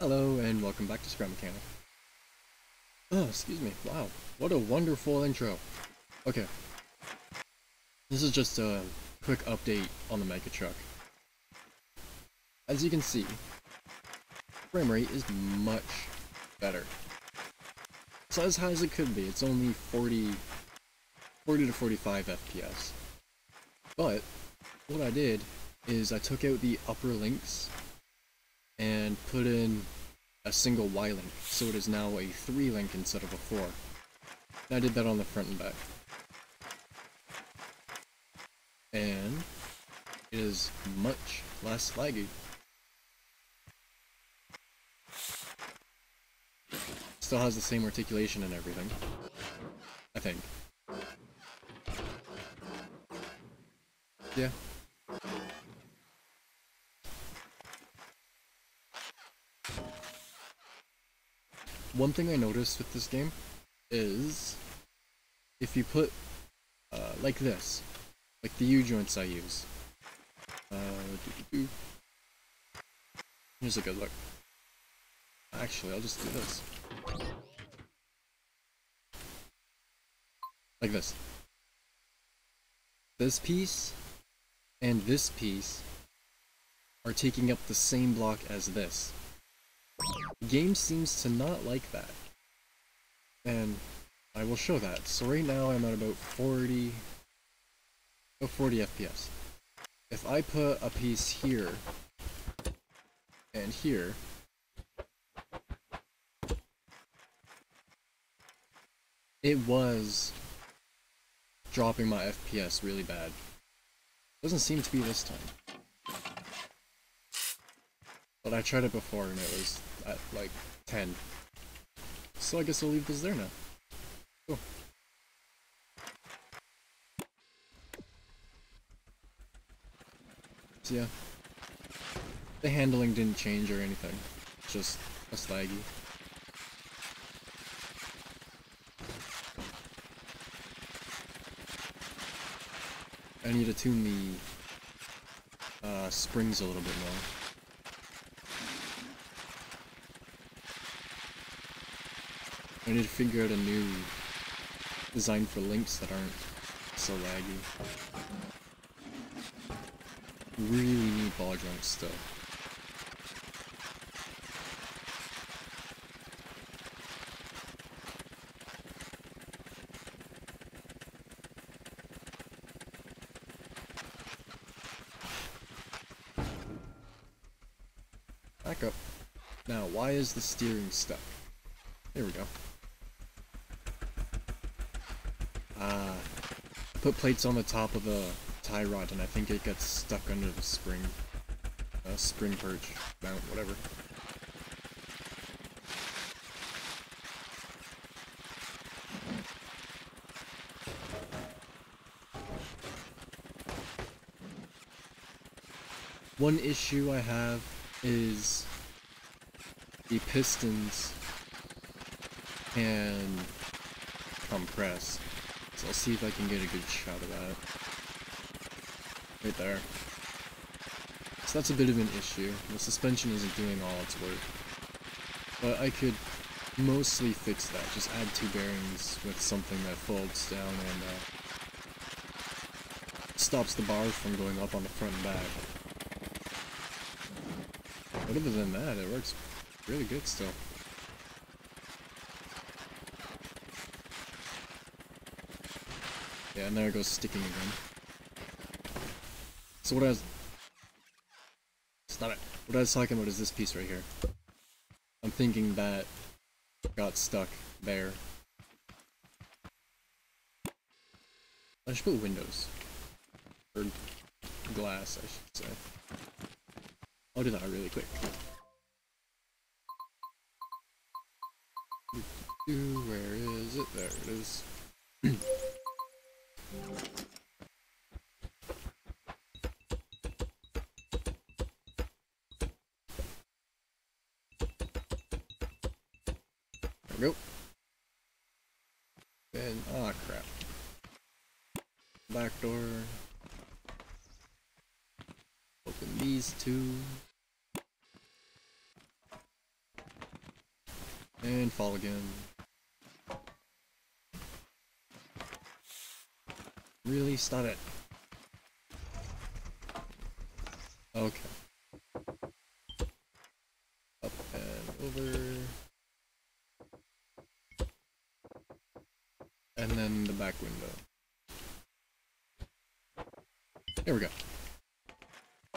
Hello and welcome back to Scrap Mechanic. Oh, excuse me. Wow, what a wonderful intro. Okay. This is just a quick update on the Mega Truck. As you can see, frame rate is much better. It's as high as it could be. It's only 40, 40 to 45 FPS. But what I did is I took out the upper links and put in a single Y link, so it is now a 3 link instead of a 4. And I did that on the front and back. And it is much less laggy. Still has the same articulation and everything. I think. Yeah. One thing I noticed with this game is if you put uh, like this, like the U-joints I use. Uh, doo -doo -doo. Here's a good look. Actually, I'll just do this. Like this. This piece and this piece are taking up the same block as this. Game seems to not like that. And I will show that. So right now I'm at about 40, about 40 FPS. If I put a piece here and here, it was dropping my FPS really bad. Doesn't seem to be this time. But I tried it before and it was at like 10. So I guess I'll leave this there now. So yeah. The handling didn't change or anything. Just a laggy. I need to tune the uh, springs a little bit more. I need to figure out a new design for links that aren't so laggy. Really need ball joints still. Back up. Now, why is the steering stuck? There we go. Ah, put plates on the top of the tie rod and I think it gets stuck under the spring, uh, spring perch, mount, whatever. One issue I have is the pistons can compress. So I'll see if I can get a good shot of that. Right there. So that's a bit of an issue. The suspension isn't doing all its work. But I could mostly fix that. Just add two bearings with something that folds down and uh, stops the bars from going up on the front and back. But other than that, it works really good still. Yeah, and there it goes sticking again. So what I was... Stop it. What I was talking about is this piece right here. I'm thinking that got stuck there. I should put windows. Or glass, I should say. I'll do that really quick. Where is it? There it is. Go. And, oh crap. Back door. Open these two. And fall again. Really? Stop it. Okay. Up and over. And then the back window. There we go.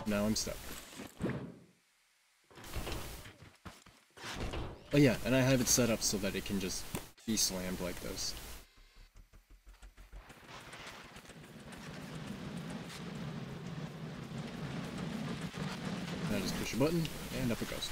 Now I'm stuck. Oh yeah, and I have it set up so that it can just be slammed like this. And I just push a button, and up it goes.